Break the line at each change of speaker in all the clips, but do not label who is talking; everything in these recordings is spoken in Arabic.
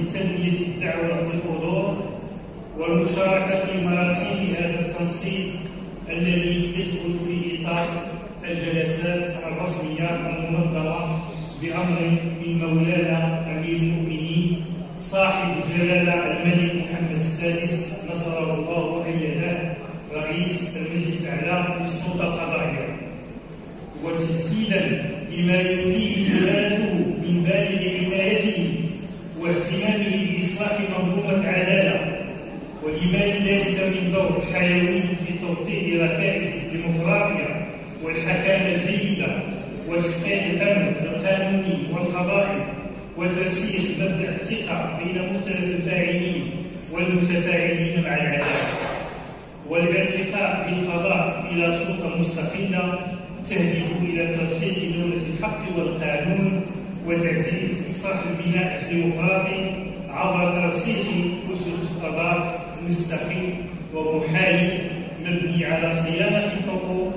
لتنمية الدعوة والحضور والمشاركة في مراسم هذا التنسيق الذي يدخل في إطار الجلسات الرسمية المنظمة بأمر من مولانا أمير المؤمنين صاحب الجلالة الملك محمد السادس نصره الله وأيده رئيس المجلس الأعلى للسلطة القضائية وتجسيدا لما يوليه جلالته من بالغ عنايته واهتمامه بإصلاح منظومة عدالة ولما لذلك من دور حيوي في توطيد ركائز الديمقراطية والحكامة الجيدة وتحقيق الأمن القانوني والقضائي وترسيخ مبدأ الثقة بين مختلف الفاعلين والمتفاعلين مع العدالة والارتقاء بالقضاء إلى سلطة مستقلة تهدف إلى ترسيخ دولة الحق والقانون وتعزيز إصلاح البناء الديمقراطي عبر ترسيخ أسس قضاء مستقل ومحايد مبني على صيانة الحقوق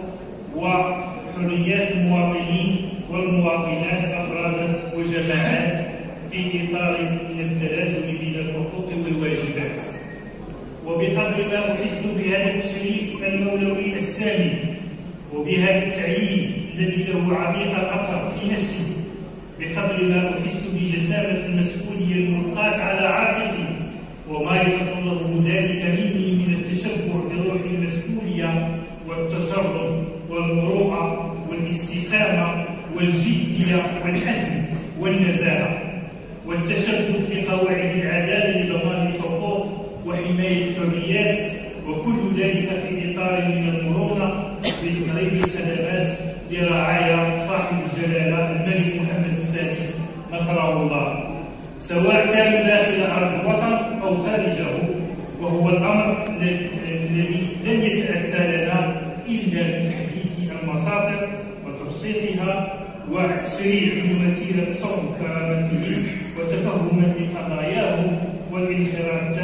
وحريات المواطنين والمواطنات أفرادا وجماعات في إطار من التلازم بين الحقوق والواجبات. وبقدر ما أحس بهذا التشريف المولوي السامي وبهذا التعيين الذي له عميق الأثر في نفسي بقدر ما أحس بجسامة المسؤولية الملقاة على عاتقي وما يتطلبه ذلك مني من التشبع بروح المسؤولية والتجرد والمروءة والاستقامة والجدية والحزم والنزاهة. الله. سواء كان داخل أرض الوطن أو خارجه وهو الأمر الذي لن يتأتى لنا إلا بتحديث المصادر وتبسيطها وتسريع وتيرة صوت كرامته وتفهما لقضاياه والانخراط